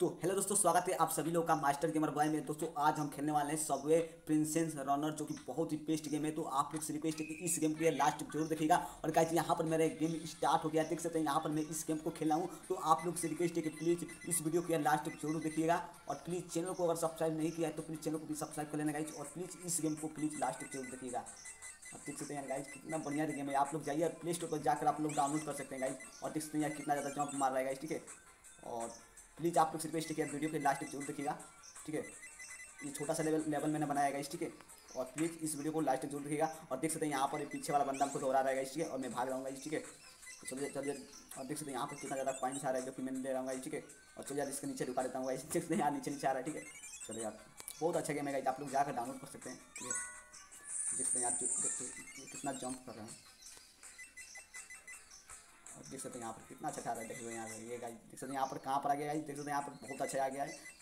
तो हेलो दोस्तों, स्वागत है आप सभी लोग का मास्टर गेमर बॉय में। दोस्तों, आज हम खेलने वाले हैं सबवे प्रिंसेस रनर जो कि बहुत ही बेस्ट गेम है। तो आप लोग से रिक्वेस्ट है कि इस गेम के लास्ट ज़रूर देखिएगा। और गाइस यहाँ पर मेरा गेम स्टार्ट हो गया। देख सकते हैं, यहाँ पर मैं इस गेम को खेल हूँ। तो आप लोग से रिक्वेस्ट है कि प्लीज़ इस वीडियो के लास्ट ज़रूर देखिएगा। और प्लीज़ चैनल को अगर सब्सक्राइब नहीं किया तो प्लीज़ चैनल को भी सब्सक्राइब कर लेना गाइज़ और प्लीज़ इस गेम को प्लीज़ लास्ट ज़रूर देखिएगा। अब देख सकते हैं गाइज़ कितना बढ़िया गेम है। आप लोग जाइए प्ले स्टोर पर जाकर आप लोग डाउनलोड कर सकते हैं गाइज़ और देख सकते हैं यार, कितना ज़्यादा जंप मार रहा है गाइज़ ठीक है? और प्लीज़ आप लोग रिक्वेस्ट है, वीडियो के लास्ट तक ज़रूर देखिएगा, ठीक है? ये छोटा सा लेवल लेवल मैंने बनाया गाइज़ ठीक है? और प्लीज़ इस वीडियो को लास्ट तक ज़रूर देखिएगा, और देख सकते हैं यहाँ पर पीछे वाला बंदा हमको दोहरा रहेगा ठीक है? और मैं भाग रहा हूँ ठीक है? तो चलिए चलिए, और देख सकते हैं यहाँ पर कितना ज़्यादा पॉइंट्स आ रहा है जो कि मैंने ले रहा हूँ ठीक है? और चलिए इसके नीचे रुका देता हूँ देख सकते हैं यहाँ नीचे नीचे आ रहा है, ठीक है? चलिए यार, बहुत अच्छा गेम है आप लोग जाकर डाउनलोड कर सकते हैं है? देख सकते हैं यार देखते कितना जंप कर रहे हैं। देख सकते हैं यहाँ पर कितना अच्छा खा रहा है, देख सकते हैं यहाँ पर, ये गाइस देख सकते हैं यहाँ पर कहाँ पर आ गया गाइस देख सकते हैं यहाँ पर बहुत अच्छा आ गया है।